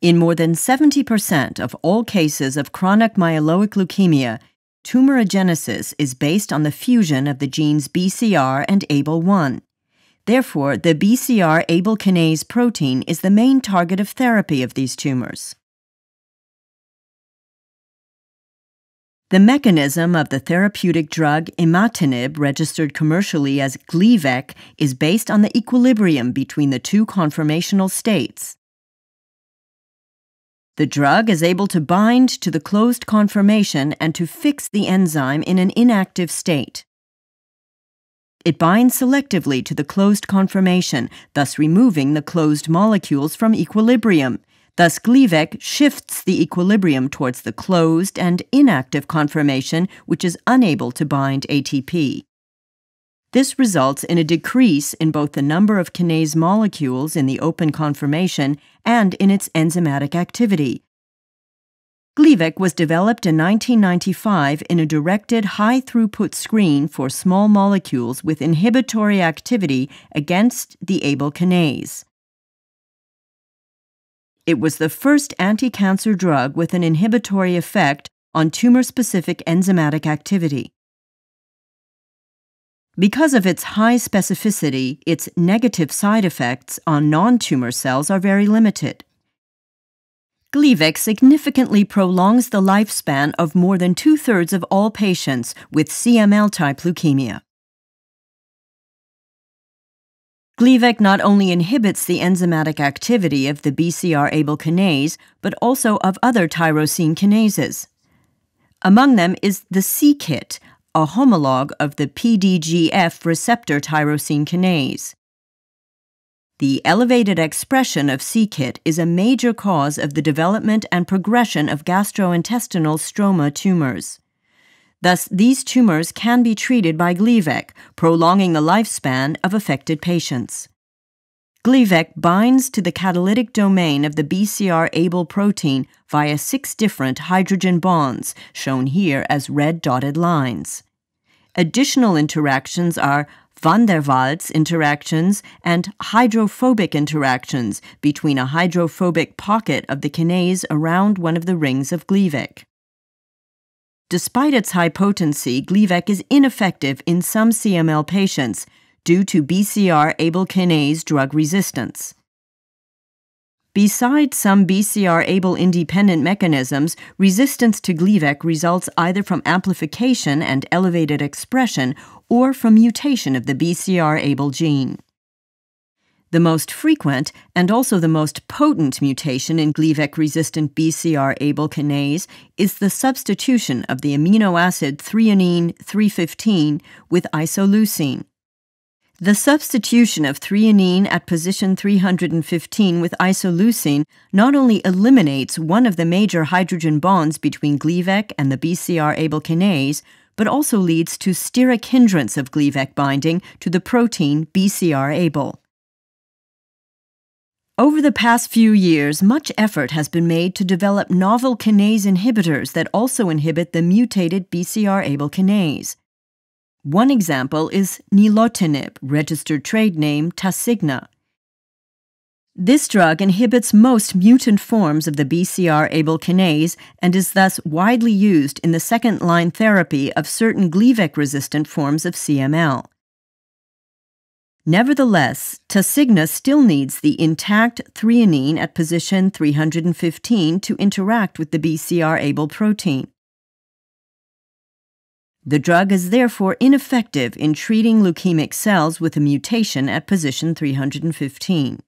In more than 70% of all cases of chronic myeloid leukemia, tumorigenesis is based on the fusion of the genes BCR and ABL1. Therefore, the BCR ABL kinase protein is the main target of therapy of these tumors. The mechanism of the therapeutic drug imatinib, registered commercially as Gleevec, is based on the equilibrium between the two conformational states. The drug is able to bind to the closed conformation and to fix the enzyme in an inactive state. It binds selectively to the closed conformation, thus removing the closed molecules from equilibrium. Thus, Gleevec shifts the equilibrium towards the closed and inactive conformation, which is unable to bind ATP. This results in a decrease in both the number of kinase molecules in the open conformation and in its enzymatic activity. Gleevec was developed in 1995 in a directed high throughput screen for small molecules with inhibitory activity against the ABL kinase. It was the first anti cancer drug with an inhibitory effect on tumor specific enzymatic activity. Because of its high specificity, its negative side effects on non tumor cells are very limited. Gleevec significantly prolongs the lifespan of more than two thirds of all patients with CML type leukemia. Gleevec not only inhibits the enzymatic activity of the BCR ABL kinase, but also of other tyrosine kinases. Among them is the c-KIT, a homologue of the PDGF receptor tyrosine kinase. The elevated expression of c-KIT is a major cause of the development and progression of gastrointestinal stroma tumors. Thus, these tumors can be treated by Gleevec, prolonging the lifespan of affected patients. Gleevec binds to the catalytic domain of the BCR ABL protein via six different hydrogen bonds, shown here as red dotted lines. Additional interactions are van der Waals interactions and hydrophobic interactions between a hydrophobic pocket of the kinase around one of the rings of Gleevec. Despite its high potency, Gleevec is ineffective in some CML patients due to BCR ABL kinase drug resistance. Besides some BCR ABL independent mechanisms, resistance to Gleevec results either from amplification and elevated expression or from mutation of the BCR ABL gene. The most frequent and also the most potent mutation in Gleevec resistant BCR ABL kinase is the substitution of the amino acid threonine 315 with isoleucine. The substitution of threonine at position 315 with isoleucine not only eliminates one of the major hydrogen bonds between Gleevec and the BCR ABL kinase, but also leads to steric hindrance of Gleevec binding to the protein BCR ABL. Over the past few years, much effort has been made to develop novel kinase inhibitors that also inhibit the mutated BCR ABL kinase. One example is nilotinib, registered trade name Tasigna. This drug inhibits most mutant forms of the BCR ABL kinase and is thus widely used in the second line therapy of certain Gleevec resistant forms of CML. Nevertheless, Tasigna still needs the intact threonine at position 315 to interact with the BCR ABL protein. The drug is therefore ineffective in treating leukemic cells with a mutation at position 315.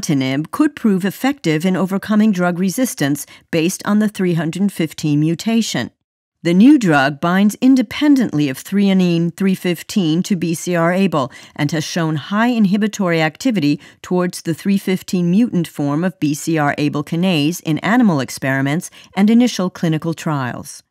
Imatinib could prove effective in overcoming drug resistance based on the 315 mutation. The new drug binds independently of threonine 315 to BCR ABL and has shown high inhibitory activity towards the 315 mutant form of BCR ABL kinase in animal experiments and initial clinical trials.